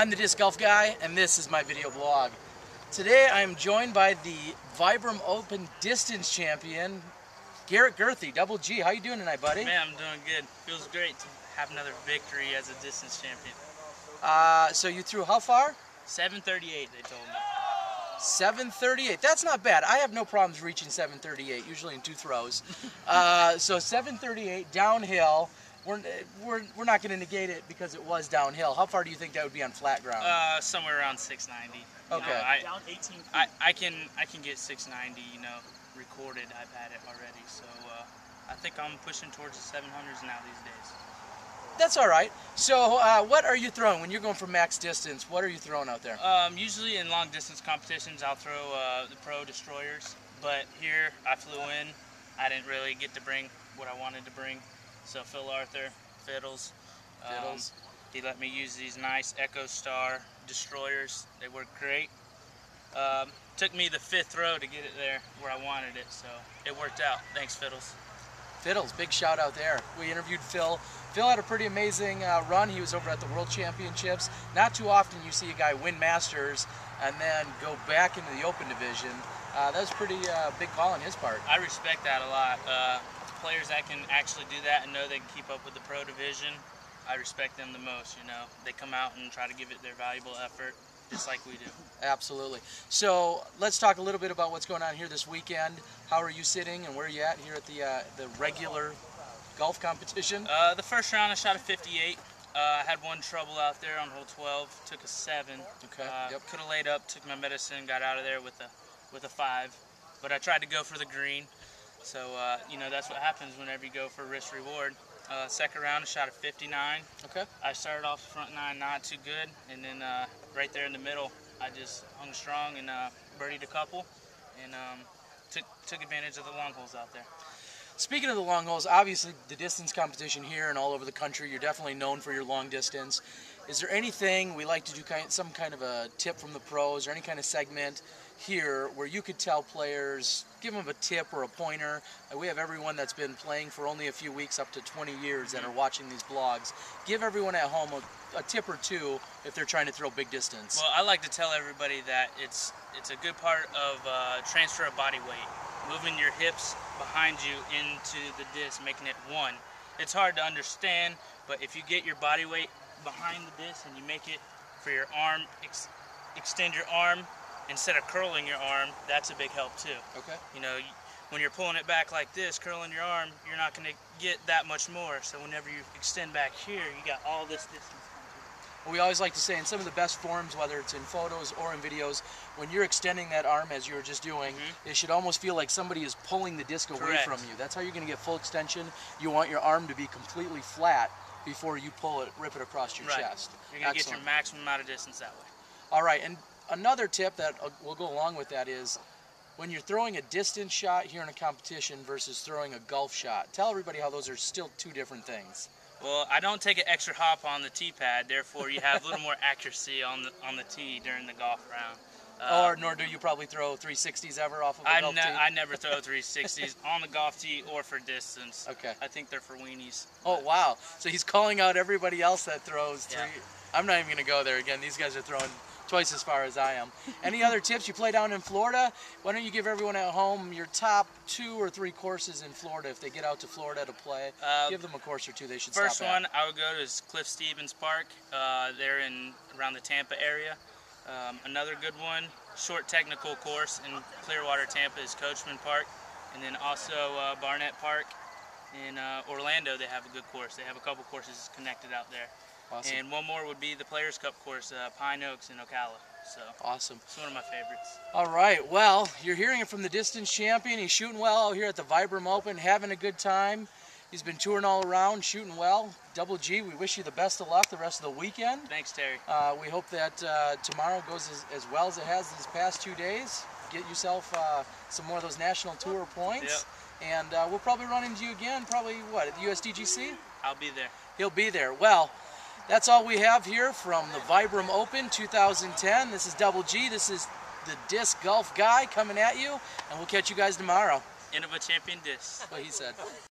I'm the Disc Golf Guy, and this is my video blog. Today I am joined by the Vibram Open Distance Champion, Garrett Gurthie, Double G. How you doing tonight, buddy? Man, I'm doing good. Feels great to have another victory as a distance champion. Uh, so you threw how far? 738, they told me. 738. That's not bad. I have no problems reaching 738, usually in two throws. uh, so 738 downhill. We're, we're, we're not going to negate it because it was downhill. How far do you think that would be on flat ground? Uh, somewhere around 690. You Okay. know, I, Down 18 feet. I, I can I can get 690. You know, recorded. I've had it already. So uh, I think I'm pushing towards the 700s now these days. That's all right. So uh, what are you throwing when you're going for max distance? What are you throwing out there? Um, usually in long distance competitions, I'll throw uh, the Pro Destroyers, but here I flew in. I didn't really get to bring what I wanted to bring. So Phil Arthur, Fiddles. um, Fiddles. he let me use these nice Echo Star Destroyers. They work great. Um, took me the fifth throw to get it there where I wanted it, so it worked out. Thanks, Fiddles. Fiddles, big shout out there. We interviewed Phil. Phil had a pretty amazing uh, run. He was over at the World Championships. Not too often you see a guy win Masters and then go back into the Open division. Uh, that was pretty uh, big call on his part. I respect that a lot. Players that can actually do that and know they can keep up with the pro division, I respect them the most. You know, they come out and try to give it their valuable effort, just like we do. Absolutely. So let's talk a little bit about what's going on here this weekend. How are you sitting and where are you at here at the uh, the regular golf competition? Uh, the first round, I shot a 58. Uh, I had one trouble out there on hole 12. Took a seven. Okay, Uh, yep. Could have laid up, took my medicine, got out of there with a with a five. But I tried to go for the green. So uh, you know that's what happens whenever you go for risk reward. Uh, second round, I shot a 59. Okay. I started off the front nine not too good, and then uh, right there in the middle, I just hung strong and uh, birdied a couple, and um, took took advantage of the long holes out there. Speaking of the long holes, obviously the distance competition here and all over the country, you're definitely known for your long distance. Is there anything we like to do, kind some kind of a tip from the pros or any kind of segment here where you could tell players, give them a tip or a pointer? Uh, We have everyone that's been playing for only a few weeks, up to 20 years, that are watching these blogs. Give everyone at home a, a tip or two if they're trying to throw big distance. Well, I like to tell everybody that it's it's a good part of uh, transfer of body weight, moving your hips behind you into the disc, making it one. It's hard to understand, but if you get your body weight behind the disc and you make it for your arm, ex- extend your arm instead of curling your arm, that's a big help too. okay. You know, when you're pulling it back like this, curling your arm, you're not going to get that much more. So whenever you extend back here, you got all this distance. We always like to say in some of the best forms, whether it's in photos or in videos, when you're extending that arm as you were just doing, mm-hmm. it should almost feel like somebody is pulling the disc away. Correct. from you. That's how you're going to get full extension. You want your arm to be completely flat before you pull it, rip it across your Right. chest. You're going to get your maximum amount of distance that way. All right, and another tip that uh, will go along with that is when you're throwing a distance shot here in a competition versus throwing a golf shot, tell everybody how those are still two different things. Well, I don't take an extra hop on the tee pad, therefore you have a little more accuracy on the on the tee during the golf round. Uh, or nor do you probably throw 360s ever off of a I, golf ne- tee? I never throw 360s on the golf tee or for distance. Okay. I think they're for weenies. Oh wow! So he's calling out everybody else that throws three. Yeah. I'm not even gonna go there again. These guys are throwing twice as far as I am. Any other tips? You play down in Florida. Why don't you give everyone at home your top two or three courses in Florida if they get out to Florida to play? Uh, give them a course or two they should First stop at. one I would go to is Cliff Stephens Park. Uh, they're in around the Tampa area. Um, another good one, short technical course in Clearwater, Tampa, is Coachman Park, and then also uh, Barnett Park in uh, Orlando. They have a good course. They have a couple courses connected out there. Awesome. And one more would be the Players Cup course, uh, Pine Oaks in Ocala. So awesome. it's one of my favorites. All right. Well, you're hearing it from the distance champion. He's shooting well out here at the Vibram Open, having a good time. He's been touring all around, shooting well. Double G, we wish you the best of luck the rest of the weekend. Thanks, Terry. Uh, we hope that uh, tomorrow goes as, as well as it has these past two days. Get yourself uh, some more of those national tour points. And uh, we'll probably run into you again, probably, what, at the USDGC? I'll be there. He'll be there. Well, that's all we have here from the Vibram Open 2010. This is Double G. This is the Disc Golf Guy coming at you. And we'll catch you guys tomorrow. End of a champion disc. What he said.